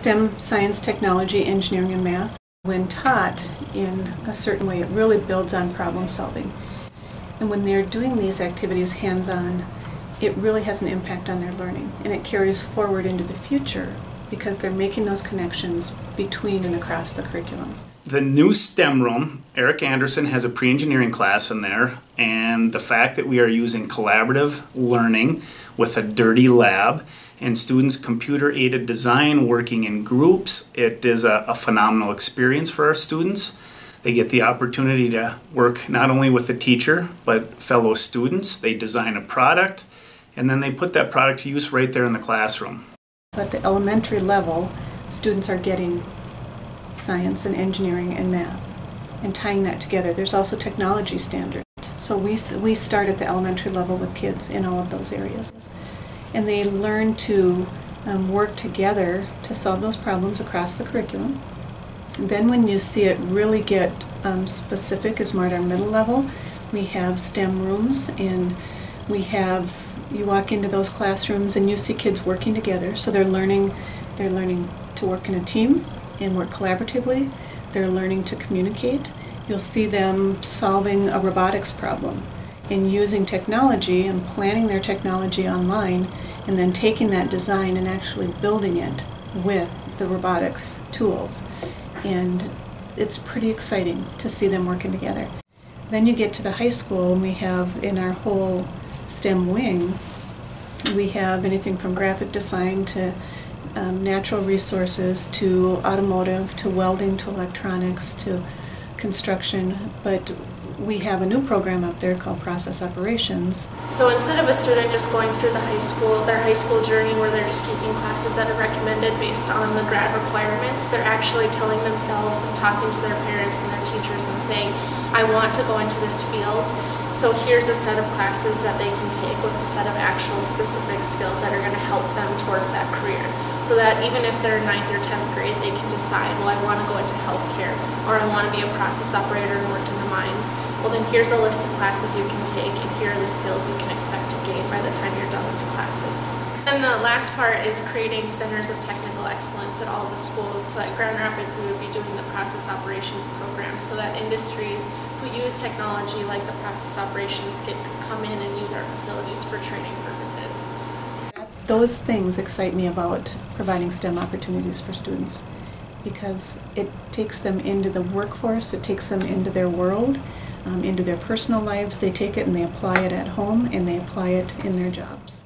STEM, science, technology, engineering, and math, when taught in a certain way, it really builds on problem solving. And when they're doing these activities hands on, it really has an impact on their learning and it carries forward into the future because they're making those connections between and across the curriculums. The new STEM room, Eric Anderson has a pre engineering class in there, and the fact that we are using collaborative learning with a dirty lab and students computer aided design working in groups, it is a, a phenomenal experience for our students. They get the opportunity to work not only with the teacher but fellow students. They design a product and then they put that product to use right there in the classroom. At the elementary level, students are getting science and engineering and math and tying that together. There's also technology standards. So we, we start at the elementary level with kids in all of those areas. And they learn to um, work together to solve those problems across the curriculum. then when you see it really get um, specific is more at our middle level, we have STEM rooms and we have you walk into those classrooms and you see kids working together. So they're learning they're learning to work in a team and work collaboratively. They're learning to communicate. You'll see them solving a robotics problem and using technology and planning their technology online and then taking that design and actually building it with the robotics tools. And it's pretty exciting to see them working together. Then you get to the high school and we have in our whole STEM wing, we have anything from graphic design to um, natural resources to automotive to welding to electronics to construction, but we have a new program up there called Process Operations. So instead of a student just going through the high school, their high school journey where they're just taking classes that are recommended based on the grad requirements, they're actually telling themselves and talking to their parents and their teachers and saying, I want to go into this field. So here's a set of classes that they can take with a set of actual specific skills that are going to help them towards that career. So that even if they're 9th or 10th grade, they can decide, well, I want to go into healthcare or I want to be a process operator and work in the mines well then here's a list of classes you can take and here are the skills you can expect to gain by the time you're done with the classes. And the last part is creating centers of technical excellence at all the schools. So at Grand Rapids we would be doing the process operations program so that industries who use technology like the process operations kit could come in and use our facilities for training purposes. Those things excite me about providing STEM opportunities for students because it takes them into the workforce, it takes them into their world, um, into their personal lives. They take it and they apply it at home and they apply it in their jobs.